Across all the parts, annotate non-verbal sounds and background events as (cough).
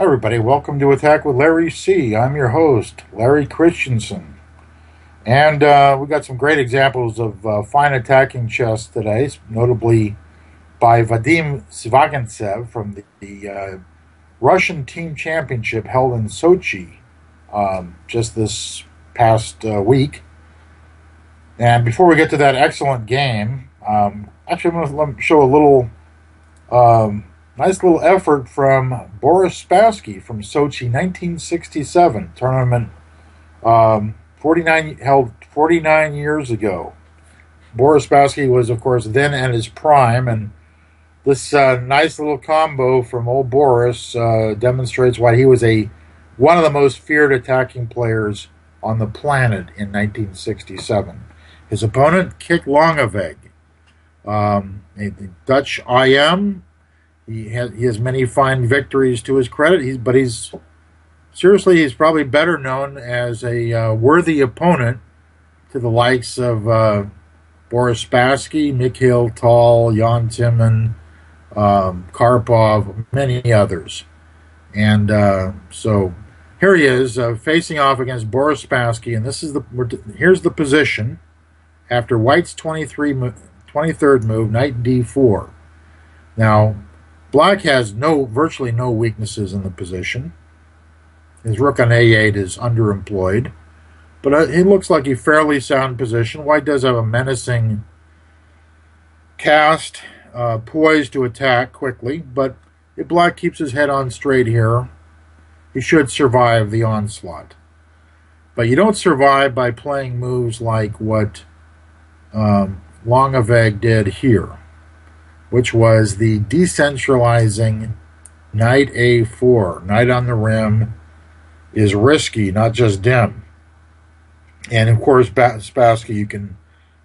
everybody. Welcome to Attack with Larry C. I'm your host, Larry Christiansen. And uh, we got some great examples of uh, fine attacking chess today, notably by Vadim Zvjaginsev from the, the uh, Russian Team Championship held in Sochi um, just this past uh, week. And before we get to that excellent game, um, actually, I'm going to show a little um, nice little effort from Boris Spassky from Sochi, 1967 tournament, um, 49 held 49 years ago. Boris Spassky was, of course, then at his prime, and this uh, nice little combo from old Boris uh, demonstrates why he was a one of the most feared attacking players on the planet in 1967. His opponent, Kick Langeweg, um, a Dutch IM. He has, he has many fine victories to his credit, he's, but he's seriously, he's probably better known as a uh, worthy opponent to the likes of uh, Boris Spassky, Mikhail Tal, Jan Timman, um, Karpov, many others. And uh, so here he is uh, facing off against Boris Spassky, and this is the here's the position after White's 23 23rd move, Knight D4. Now, Black has no virtually no weaknesses in the position. His rook on A8 is underemployed, but uh, he looks like a fairly sound position. White does have a menacing cast, uh, poised to attack quickly, but if Black keeps his head on straight here, he should survive the onslaught. But you don't survive by playing moves like what um, Langeweg did here, which was the decentralizing knight a4. Knight on the rim is risky, not just dim. And of course, Spassky, you can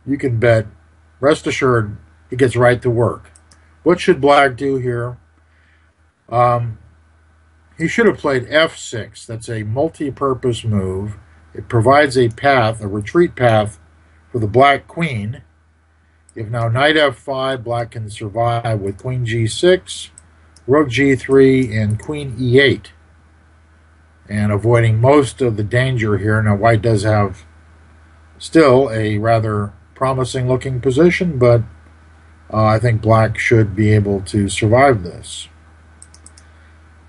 you can bet, rest assured, he gets right to work. What should Black do here? Um, he should have played f6. That's a multi-purpose move. It provides a path, a retreat path for the black queen. If now knight f5, black can survive with queen g6, rook g3, and queen e8. And avoiding most of the danger here. Now white does have still a rather promising looking position, but uh, I think black should be able to survive this.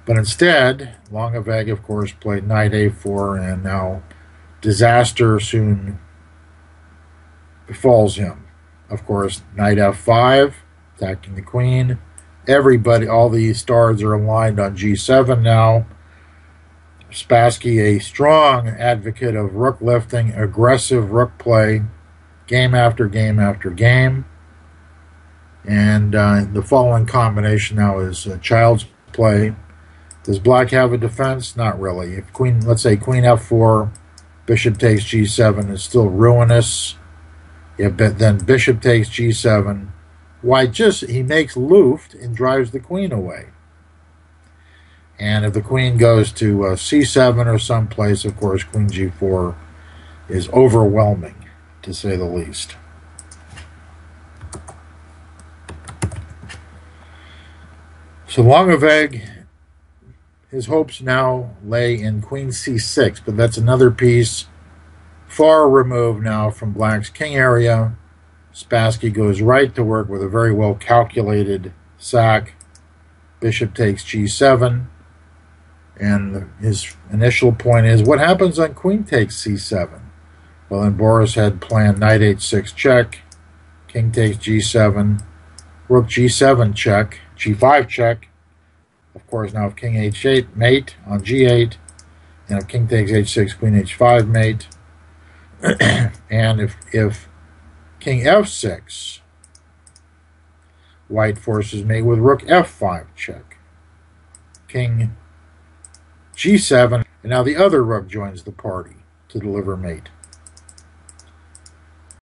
But instead, Langeweg, of course, played knight a4, and now disaster soon befalls him. Of course, knight f5, attacking the queen. Everybody, all the stars are aligned on g7 now. Spassky, a strong advocate of rook lifting, aggressive rook play, game after game after game. And uh, the following combination now is uh, child's play does black have a defense? Not really. If queen, let's say queen f4, bishop takes g7 is still ruinous. But then bishop takes g7. White just he makes Luft and drives the queen away. And if the queen goes to uh, c7 or someplace, of course, queen g4 is overwhelming, to say the least. So Langeweg his hopes now lay in Queen c6, but that's another piece far removed now from Black's king area. Spassky goes right to work with a very well calculated sack. Bishop takes g7. And his initial point is what happens on queen takes c7? Well, then Boris had planned knight h6 check, king takes g7, rook g7 check, g5 check, of course, now if king h8, mate on g8, and if king takes h6, queen h5, mate, (clears throat) and if, if king f6, white forces mate with rook f5 check, king g7, and now the other rook joins the party to deliver mate.